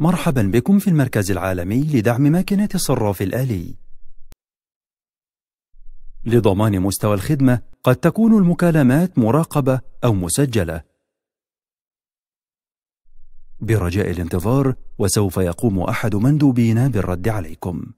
مرحبا بكم في المركز العالمي لدعم ماكينة الصراف الآلي. لضمان مستوى الخدمة قد تكون المكالمات مراقبة أو مسجلة. برجاء الانتظار وسوف يقوم أحد مندوبينا بالرد عليكم.